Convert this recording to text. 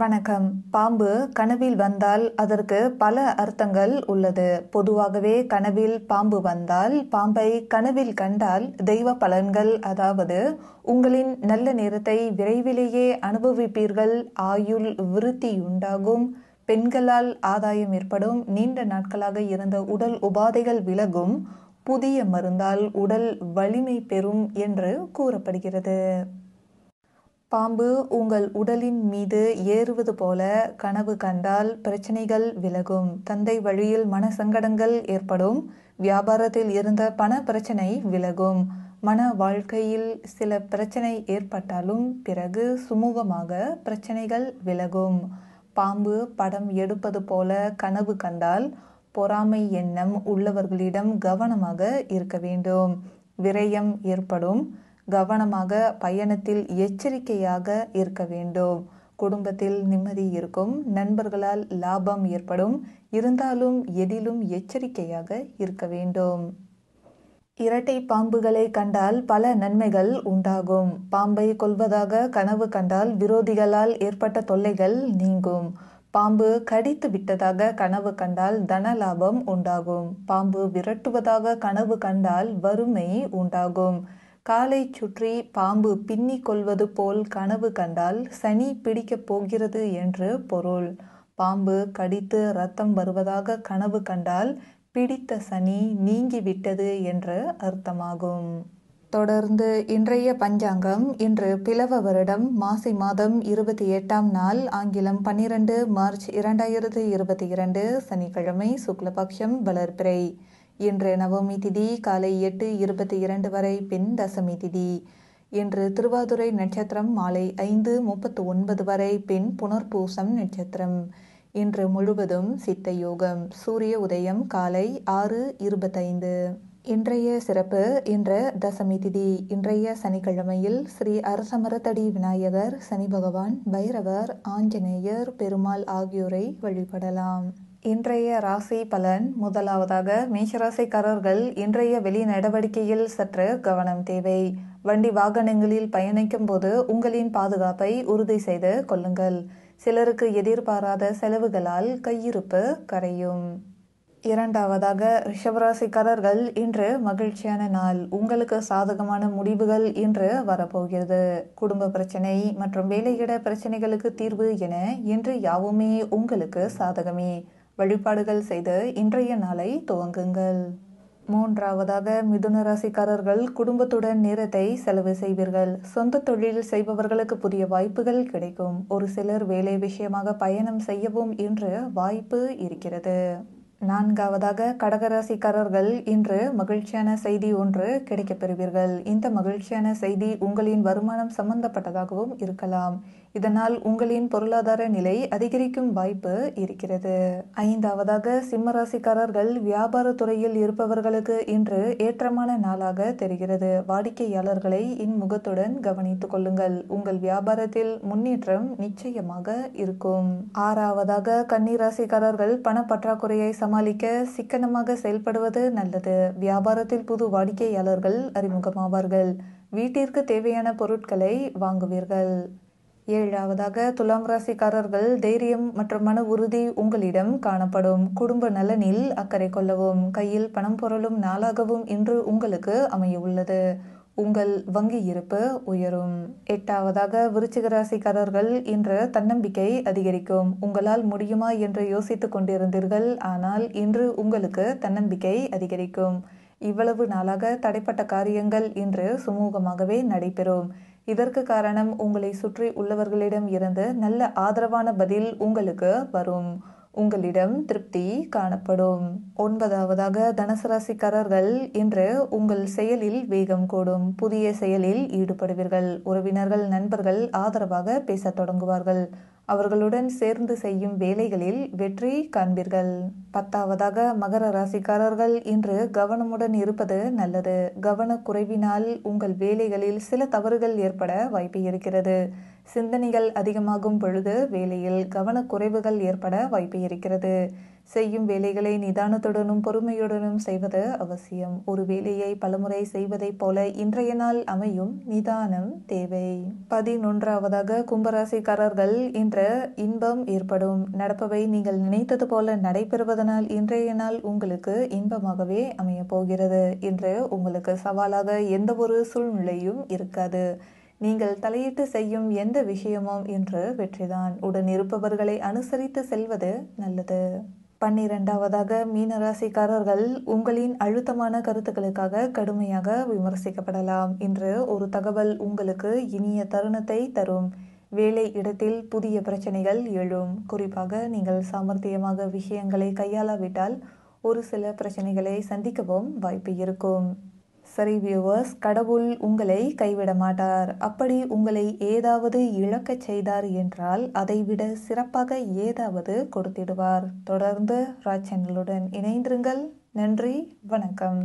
வணக்கம். பாம்பு கனவில் வந்தால் அதற்கு பல அர்த்தங்கள் உள்ளது. பொதுவாகவே கனவில் பாம்பு வந்தால் பாம்பை கனவில் கண்டால் தெய்வ பலன்கள் அதாவது உங்களின் நல்ல நேரத்தை விரைவிலேயே அனுபவிப்பீர்கள். ஆயுள் விருத்தி உண்டாகும். பெண்களால் ஆதாயம் ஏற்படும். நீண்ட நாட்களாக இருந்த உடல் உபாதைகள் விலகும். புதிய மருந்தால் உடல் வலிமை பெறும் என்று கூறப்படுகிறது. பாம்பு உங்கள் உடலின் மீது ஏறுவது போல கனவு கண்டால் பிரச்சனைகள் விலகும். தந்தை வழியில் மனசங்கடங்கள் ஏற்படும். வியாபாரத்தில் இருந்த பண பிரச்சனை விலகும். மன வாழ்க்கையில் சில பிரச்சனை ஏற்பட்டாலும் பிறகு சுமூகமாக பிரச்சனைகள் விலகும். பாம்பு படம் எடுப்பது போல கனவு கண்டால் பொறாமை எண்ணம் உள்ளவர்களிடம் கவனமாக இருக்க வேண்டும். விரயம் ஏற்படும். கவனமாக பயணத்தில் எச்சரிக்கையாக இருக்க வேண்டும். குடும்பத்தில் நிம்மதி இருக்கும் நண்பர்களால் லாபம் ஏற்படும் இருந்தாலும் எதிலும் எச்சரிக்கையாக இருக்க வேண்டும். இரட்டை பாம்புகளை கண்டால் பல நன்மைகள் உண்டாகும். பாம்பை கொல்வதாக கனவு கண்டால் விரோதிகளால் ஏற்பட்ட தொல்லைகள் நீங்கும். பாம்பு கடித்து விட்டதாக கனவு கண்டால் தன லாபம் உண்டாகும். பாம்பு விரட்டுவதாக கனவு கண்டால் வறுமை உண்டாகும். காலை சுற்றி பாம்பு பின்னி கொள்வது போல் கனவு கண்டால் சனி பிடிக்கப் போகிறது என்று பொருள். பாம்பு கடித்து ரத்தம் வருவதாக கனவு கண்டால் பிடித்த சனி நீங்கிவிட்டது என்று அர்த்தமாகும். தொடர்ந்து இன்றைய பஞ்சாங்கம் இன்று பிளவ வருடம் மாசி மாதம் இருபத்தி எட்டாம் நாள் ஆங்கிலம் பன்னிரண்டு மார்ச் இரண்டாயிரத்து இருபத்தி இரண்டு சனிக்கிழமை சுக்லபக்ஷம் வளர்பிறை. இன்று நவமி திதி காலை எட்டு இருபத்தி இரண்டு வரை பின் தசமி திதி. இன்று திருவாதுரை நட்சத்திரம் மாலை ஐந்து முப்பத்து ஒன்பது வரை பின் புனர்பூசம் நட்சத்திரம். இன்று முழுவதும் சித்த யோகம். சூரிய உதயம் காலை ஆறு இருபத்தைந்து. இன்றைய சிறப்பு இன்று தசமி திதி. இன்றைய சனிக்கிழமையில் ஸ்ரீ அரசமரத்தடி விநாயகர் சனி பகவான் பைரவர் ஆஞ்சநேயர் பெருமாள் ஆகியோரை வழிபடலாம். இன்றைய ராசி பலன் முதலாவதாக மேஷராசிக்காரர்கள் இன்றைய வெளி நடவடிக்கையில் சற்று கவனம் தேவை. வண்டி வாகனங்களில் பயணிக்கும் போது உங்களின் பாதுகாப்பை உறுதி செய்து கொள்ளுங்கள். சிலருக்கு எதிர்பாராத செலவுகளால் கையிருப்பு கரையும். இரண்டாவதாக ரிஷபராசிக்காரர்கள் இன்று மகிழ்ச்சியான நாள். உங்களுக்கு சாதகமான முடிவுகள் இன்று வரப்போகிறது. குடும்ப பிரச்சனை மற்றும் வேலையிட பிரச்சனைகளுக்கு தீர்வு என இன்று யாவுமே உங்களுக்கு சாதகமே. வழிபாடுகள் செய்து இன்றைய நாளை துவங்குங்கள். மூன்றாவதாக மிதுன ராசிக்காரர்கள் குடும்பத்துடன் நேரத்தை செலவு செய்வீர்கள். சொந்த தொழில் செய்பவர்களுக்கு புதிய வாய்ப்புகள் கிடைக்கும். ஒரு சிலர் வேலை விஷயமாக பயணம் செய்யவும் இன்று வாய்ப்பு இருக்கிறது. நான்காவதாக கடகராசிக்காரர்கள் இன்று மகிழ்ச்சியான செய்தி ஒன்று கிடைக்கப் பெறுவீர்கள். இந்த மகிழ்ச்சியான செய்தி உங்களின் வருமானம் சம்பந்தப்பட்டதாகவும் இருக்கலாம். இதனால் உங்களின் பொருளாதார நிலை அதிகரிக்கும் வாய்ப்பு இருக்கிறது. ஐந்தாவதாக சிம்மராசிக்காரர்கள் வியாபார துறையில் இருப்பவர்களுக்கு இன்று ஏற்றமான நாளாக தெரிகிறது. வாடிக்கையாளர்களை இன்முகத்துடன் கவனித்துக் கொள்ளுங்கள். உங்கள் வியாபாரத்தில் முன்னேற்றம் நிச்சயமாக இருக்கும். ஆறாவதாக கன்னிராசிக்காரர்கள் பண பற்றாக்குறையை சமாளிக்க சிக்கனமாக செயல்படுவது நல்லது. வியாபாரத்தில் புது வாடிக்கையாளர்கள் அறிமுகமாவார்கள். வீட்டிற்கு தேவையான பொருட்களை வாங்குவீர்கள். ஏழாவதாக துலாம் ராசிக்காரர்கள் தைரியம் மற்றும் மன உறுதி உங்களிடம் காணப்படும். குடும்ப நலனில் அக்கறை கொள்ளவும் கையில் பணம் பொருளும் நாளாகவும் இன்று உங்களுக்கு அமைய உள்ளது உங்கள் வங்கி இருப்பு உயரும். எட்டாவதாக விருச்சிக ராசிக்காரர்கள் இன்று தன்னம்பிக்கை அதிகரிக்கும். உங்களால் முடியுமா என்று யோசித்துக் கொண்டிருந்தீர்கள் ஆனால் இன்று உங்களுக்கு தன்னம்பிக்கை அதிகரிக்கும். இவ்வளவு நாளாக தடைப்பட்ட காரியங்கள் இன்று சுமூகமாகவே நடைபெறும். இதற்கு காரணம் உங்களை சுற்றி உள்ளவர்களிடம் இருந்து நல்ல ஆதரவான பதில் உங்களுக்கு வரும். உங்களிடம் திருப்தி காணப்படும். ஒன்பதாவதாக தனசராசிக்காரர்கள் இன்று உங்கள் செயலில் வேகம் கூடும். புதிய செயலில் ஈடுபடுவீர்கள். உறவினர்கள் நண்பர்கள் ஆதரவாக பேசத் தொடங்குவார்கள். அவர்களுடன் சேர்ந்து செய்யும் வேலைகளில் வெற்றி காண்பீர்கள். பத்தாவதாக மகர ராசிக்காரர்கள் இன்று கவனமுடன் இருப்பது நல்லது. கவனக்குறைவினால் உங்கள் வேலைகளில் சில தவறுகள் ஏற்பட வாய்ப்பு இருக்கிறது. சிந்தனைகள் அதிகமாகும் பொழுது வேலையில் கவனக்குறைவுகள் ஏற்பட வாய்ப்பு இருக்கிறது. செய்யும் வேலைகளை நிதானத்துடனும் பொறுமையுடனும் செய்வது அவசியம். ஒரு வேலையை பலமுறை செய்வதைப் போல இன்றைய நாள் அமையும் நிதானம் தேவை. பதினொன்றாவதாக கும்பராசிக்காரர்கள் இன்று இன்பம் ஏற்படும். நடப்பவை நீங்கள் நினைத்தது போல நடைபெறுவதனால் இன்றைய நாள் உங்களுக்கு இன்பமாகவே அமையப் போகிறது. இன்று உங்களுக்கு சவாலாக எந்த ஒரு சூழ்நிலையும் இருக்காது. நீங்கள் தலையிட்டு செய்யும் எந்த விஷயமும் இன்று வெற்றிதான். உடன் இருப்பவர்களை அனுசரித்து செல்வது நல்லது. பன்னிரெண்டாவதாக மீனராசிக்காரர்கள் உங்களின் அழுத்தமான கருத்துக்களுக்காக கடுமையாக விமர்சிக்கப்படலாம். இன்று ஒரு தகவல் உங்களுக்கு இனிய தருணத்தை தரும். வேலை இடத்தில் புதிய பிரச்சனைகள் எழும். குறிப்பாக நீங்கள் சாமர்த்தியமாக விஷயங்களை கையாளாவிட்டால் ஒரு சில பிரச்சனைகளை சந்திக்கவும் வாய்ப்பு இருக்கும். சரி வியூவர்ஸ் கடவுள் உங்களை கைவிட மாட்டார். அப்படி உங்களை ஏதாவது இழக்கச் செய்தார் என்றால் அதைவிட சிறப்பாக ஏதாவது கொடுத்திடுவார். தொடர்ந்து ராஜ் சேனலுடன் இணைந்திருங்கள். நன்றி வணக்கம்.